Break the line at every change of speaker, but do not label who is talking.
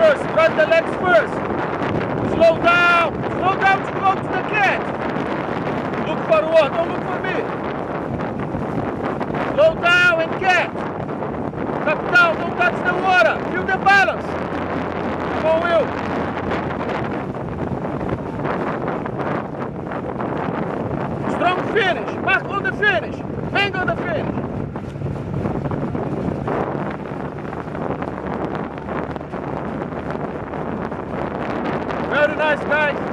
first. The legs first. Slow down. Slow down to go to the cat. Look for what? Don't look for me. Slow down and cat. Drop down. Don't touch the water. Feel the balance. On, Will. Strong finish. Mark on the finish. Hang on the finish. Very nice.